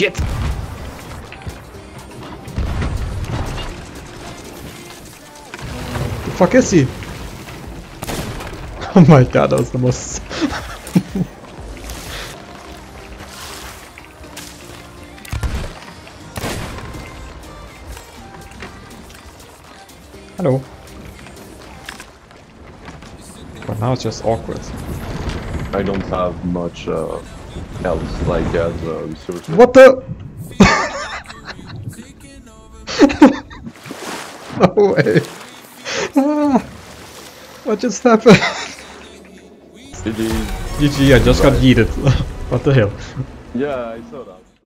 Shit! The fuck is he? Oh my god, that was the most... Hello. But now it's just awkward. I don't have much uh, else like as uh, resources. What the? no way. Ah, what just happened? GG. GG, I just got yeeted. what the hell? Yeah, I saw that.